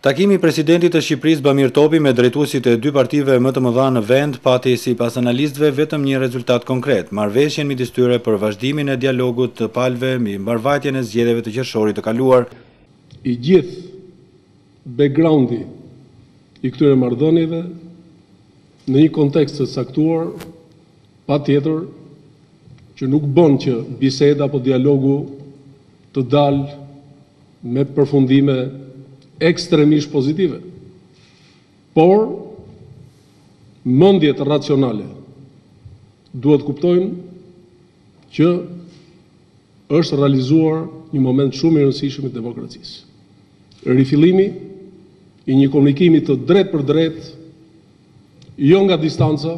Takimi i presidentit të Shqipërisë, Bamir Topi, me drejtuesit e dy partive më të mëdha në vend pati sipas analistëve vetëm një rezultat konkret, marrëveshjen midis tyre për vazhdimin e dialogut të palëve mbi mbarëvajtjen e zgjedhjeve të qershorit të kaluar. I gjithë background-i i këtyre marrëdhënieve, në një kontekst të caktuar, patjetër që nuk bën që biseda apo dialogu të dalë me përfundime ekstremisht pozitive. Por, mendjet racionale duhet të kuptojnë që është realizuar një moment shumë i rëndësishëm i demokracisë. Rifillimi i një komunikimi të drejtpërdrejtë, jo nga distanca,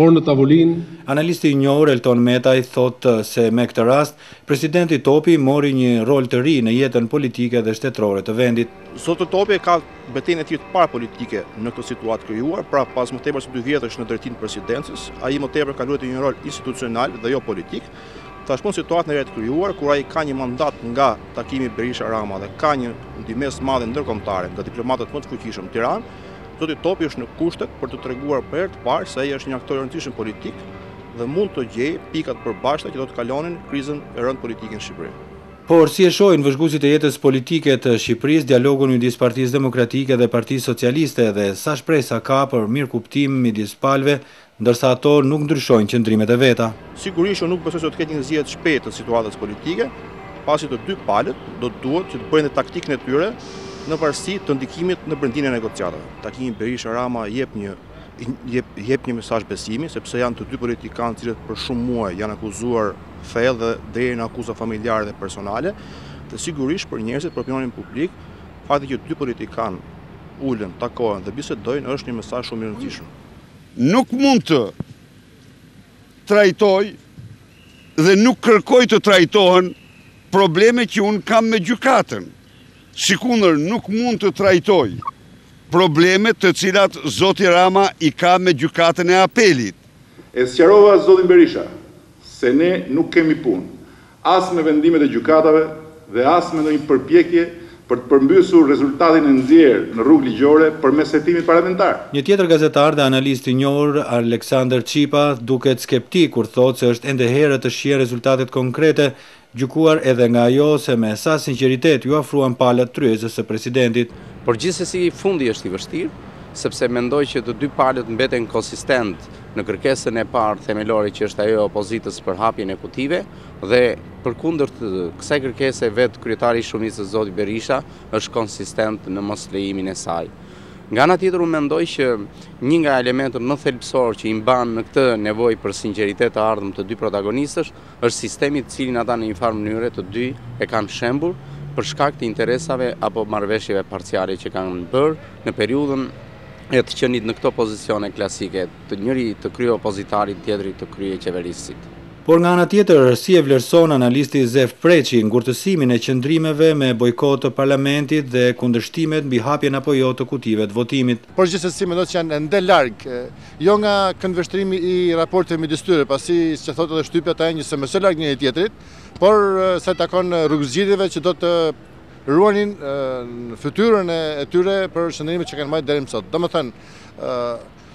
Por në tavolinë. Analisti i njohur Elton Metaj thotë se me këtë rast, presidenti Topi mori një rol të ri në jetën politike dhe shtetërore të vendit. Zoti Topi e ka betejën e tij të parë politike në këtë situatë të krijuar, pra pas më tepër se dy vjetësh në drejtim të presidencës, ai më tepër ka luajtur një rol institucional dhe jo politik. Tashmë në situatën e re të krijuar, kur ai ka një mandat nga takimi Berisha-Rama dhe ka një ndihmesë të madhe ndërkombëtare nga diplomatët më të fuqishëm në Tiranë, Zoti Topi është në kushtet për të treguar për herë të parë se ai është një aktor i rëndësishëm politik dhe mund të gjejë pika të përbashkëta që do të kalonin krizën e rëndë politike në Shqipëri. Por, si e shohin vëzhguesit e jetës politike të Shqipërisë dialogun midis Partisë Demokratike dhe Partisë Socialiste dhe sa shpresa ka për mirëkuptim midis palëve Ndërsa ato nuk ndryshojnë qëndrimet e veta. Sigurisht nuk besoj se do të ketë një zgjidhje të shpejtë të situatës politike, pasi të dy palët do të duhet që të bëjnë dhe taktikën e tyre në varësi të ndikimit në brendinë e negociatave. Takimi Berisha-Rama jep një jep një mesazh besimi, sepse janë të dy politikanë të cilët për shumë muaj janë akuzuar thellë dhe deri në akuza familjare dhe personale, dhe sigurisht për njerëzit, për opinionin publik, fakti që dy politikanë ulen, takohen dhe bisedojnë është një mesazh shumë i rëndësishëm. Nuk mund të trajtoj dhe nuk kërkoj të trajtohen probleme që unë kam me gjykatën, sikundër nuk mund të trajtoj problemet të cilat zoti Rama i ka me Gjykatën e Apelit. E sqarova zotin Berisha se ne nuk kemi punë. as me vendimet e gjykatave dhe as me ndonjë përpjekje për të përmbysur rezultatin e nxjerrë në rrugë ligjore përmes hetimit parlamentar. Një tjetër gazetar dhe analist i njohur, Aleksandër Çipa, duket skeptik kur thotë se është ende herët të shihen rezultatet konkrete, gjykuar edhe nga ajo se me sa sinqeritet iu afruan palët tryezës së presidentit. Por gjithsesi fundi është i vështirë, sepse mendoj që të dy palët mbeten konsistente. në kërkesën e parë themelore që është ajo e opozitës për hapjen e kutive dhe përkundër kësaj kërkese vetë kryetari i shumicës Zoti Berisha është konsistent në moslejimin e saj. Nga ana tjetër unë mendoj që një nga elementët më thelbësor që i mban në këtë nevojë për sinqeritet të ardhëm të dy protagonistët është sistemi të cilin ata në një farë mënyre të dy e kanë shembur për shkak të interesave apo marrëveshjeve parciale që kanë bërë në periudën e të qenit në këto pozicione klasike, njëri të kryeopozitarit, tjetri të kryeqeveritarit. Por nga ana tjetër, si e vlerëson analisti Zef Preçi, ngurtësimin e qëndrimeve me bojkot të Parlamentit dhe kundërshtimet mbi hapjen apo jo të kutive të votimit? Por gjithsesi mendoj që janë ende larg, jo nga këndvështrimi i raporteve midis tyre, pasi siç e thotë edhe shtypi ata janë një SMS larg njëri-tjetrit, por sa i takon rrugëzgjidhjeve që do të ruanin fytyrën e tyre për qëndrimet që kanë marrë deri më sot. Domethënë,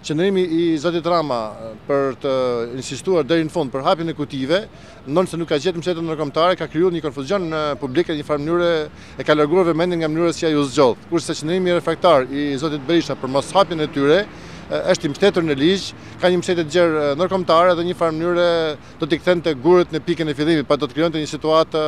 qëndrimi i zotit Rama për të insistuar deri në fund për hapjen e kutive, ndonëse nuk ka gjetur mbështetje ndërkombëtare, ka krijuar një konfuzion në publik, në një farë mënyre e ka larguar vëmendjen nga mënyra si ai u zgjodh. Kurse qëndrimi refraktar i zotit Berisha për moshapjen e tyre është i mbështetur në ligj, ka një mbështetje të gjerë ndërkombëtare dhe një farë mënyre do t'i kthente gurët në pikën e fillimit, pra do të krijonte një situatë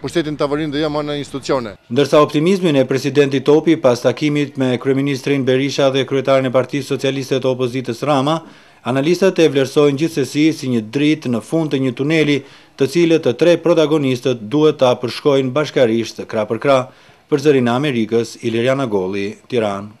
pushteti në tavolinë dhe jo më në institucione. Ndërsa optimizmin e presidentit Topi pas takimit me kryeministrin Berisha dhe kryetarin e Partisë Socialiste të Opozitës Rama, analistët e vlerësojnë gjithsesi si një dritë në fund të një tuneli të cilin të tre protagonistët duhet ta përshkojnë bashkarisht krah për krah. Për Zërin e Amerikës, Ilirjan Agolli, Tiranë.